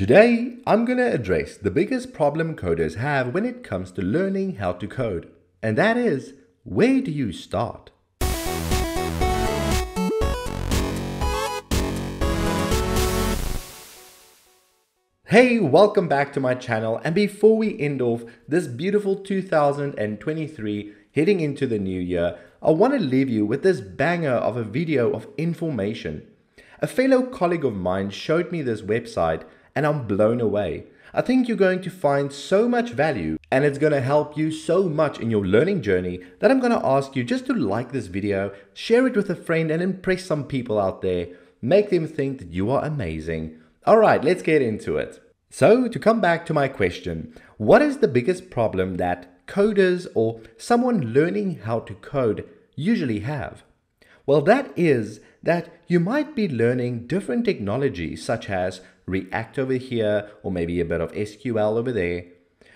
Today, I'm going to address the biggest problem coders have when it comes to learning how to code, and that is where do you start? Hey, welcome back to my channel. And before we end off this beautiful 2023 heading into the new year, I want to leave you with this banger of a video of information. A fellow colleague of mine showed me this website and I'm blown away. I think you're going to find so much value and it's going to help you so much in your learning journey that I'm going to ask you just to like this video, share it with a friend and impress some people out there. Make them think that you are amazing. Alright, let's get into it. So to come back to my question, what is the biggest problem that coders or someone learning how to code usually have? Well, that is that you might be learning different technologies such as React over here, or maybe a bit of SQL over there.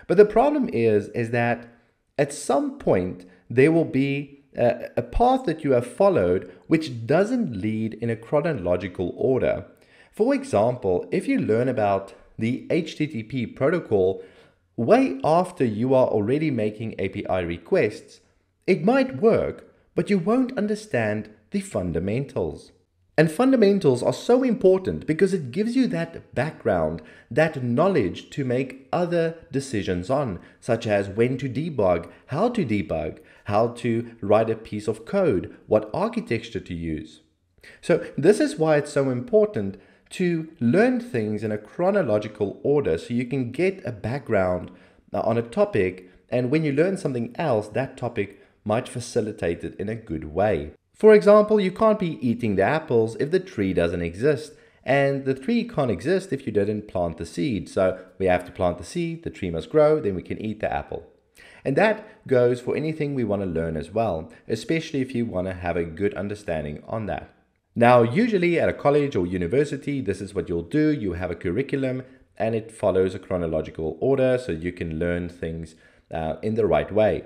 But the problem is, is that at some point there will be a, a path that you have followed which doesn't lead in a chronological order. For example, if you learn about the HTTP protocol way after you are already making API requests, it might work, but you won't understand the fundamentals. And fundamentals are so important because it gives you that background, that knowledge to make other decisions on, such as when to debug, how to debug, how to write a piece of code, what architecture to use. So, this is why it's so important to learn things in a chronological order so you can get a background uh, on a topic, and when you learn something else, that topic might facilitate it in a good way. For example, you can't be eating the apples if the tree doesn't exist. And the tree can't exist if you didn't plant the seed. So we have to plant the seed, the tree must grow, then we can eat the apple. And that goes for anything we want to learn as well, especially if you want to have a good understanding on that. Now, usually at a college or university, this is what you'll do. You have a curriculum and it follows a chronological order so you can learn things uh, in the right way.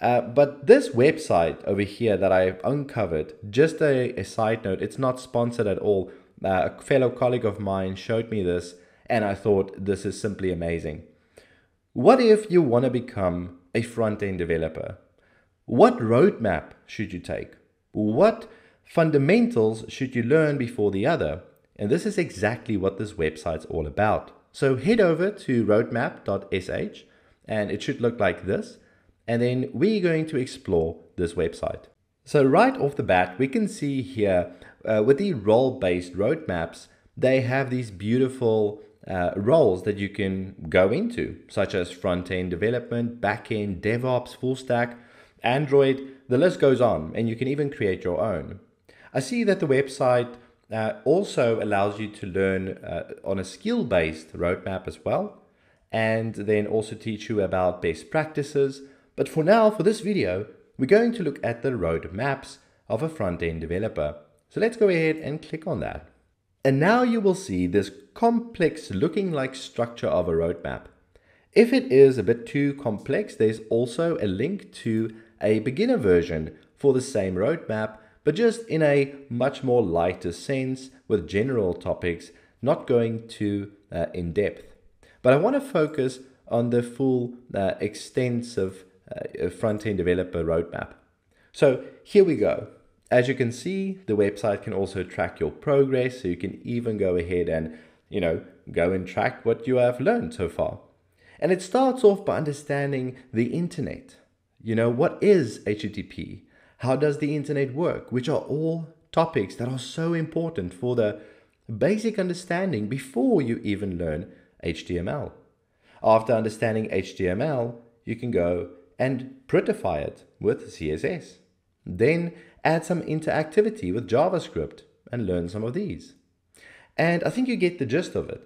Uh, but this website over here that I've uncovered, just a, a side note, it's not sponsored at all. Uh, a fellow colleague of mine showed me this, and I thought this is simply amazing. What if you want to become a front end developer? What roadmap should you take? What fundamentals should you learn before the other? And this is exactly what this website's all about. So head over to roadmap.sh and it should look like this and then we're going to explore this website. So right off the bat, we can see here uh, with the role-based roadmaps, they have these beautiful uh, roles that you can go into, such as front-end development, back-end, DevOps, full stack, Android, the list goes on, and you can even create your own. I see that the website uh, also allows you to learn uh, on a skill-based roadmap as well, and then also teach you about best practices, but for now, for this video, we're going to look at the roadmaps of a front-end developer. So let's go ahead and click on that. And now you will see this complex looking like structure of a roadmap. If it is a bit too complex, there's also a link to a beginner version for the same roadmap, but just in a much more lighter sense with general topics, not going too uh, in depth. But I want to focus on the full uh, extensive Uh, a front-end developer roadmap. So here we go. As you can see, the website can also track your progress, so you can even go ahead and, you know, go and track what you have learned so far. And it starts off by understanding the internet. You know, what is HTTP? How does the internet work? Which are all topics that are so important for the basic understanding before you even learn HTML. After understanding HTML, you can go and prettify it with CSS. Then add some interactivity with JavaScript and learn some of these. And I think you get the gist of it.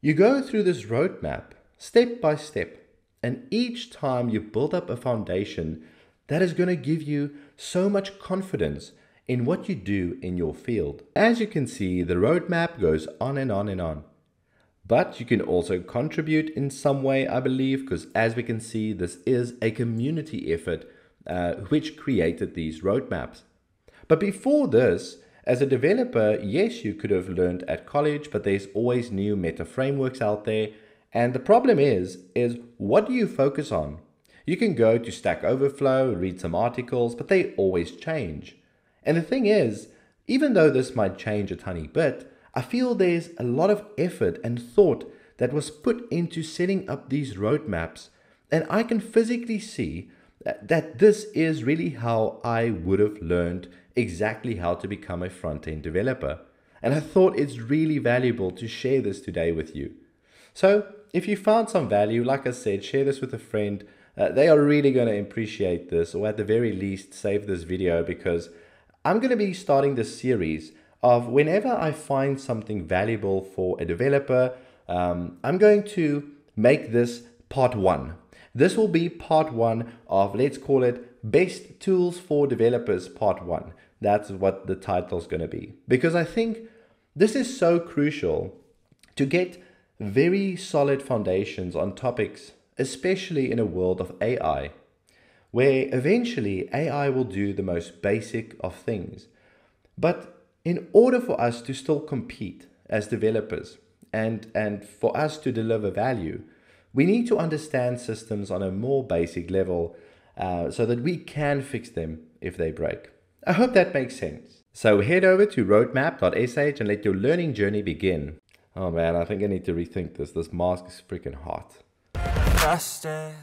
You go through this roadmap step by step, and each time you build up a foundation that is going to give you so much confidence in what you do in your field. As you can see, the roadmap goes on and on and on. But you can also contribute in some way, I believe, because as we can see, this is a community effort uh, which created these roadmaps. But before this, As a developer, yes, you could have learned at college, but there's always new meta frameworks out there. And the problem is, is what do you focus on? You can go to Stack Overflow, read some articles, but they always change. And the thing is, even though this might change a tiny bit, I feel there's a lot of effort and thought that was put into setting up these roadmaps. And I can physically see that this is really how I would have learned exactly how to become a front end developer. And I thought it's really valuable to share this today with you. So, if you found some value, like I said, share this with a friend. Uh, they are really going to appreciate this, or at the very least, save this video because I'm going to be starting this series of whenever I find something valuable for a developer, um, I'm going to make this part one. This will be part one of, let's call it, Best Tools for Developers Part 1. That's what the title is going to be. Because I think this is so crucial to get very solid foundations on topics, especially in a world of AI, where eventually AI will do the most basic of things. But in order for us to still compete as developers and, and for us to deliver value, we need to understand systems on a more basic level uh, so that we can fix them if they break. I hope that makes sense. So head over to roadmap.sh and let your learning journey begin. Oh man, I think I need to rethink this. This mask is freaking hot. Trusted.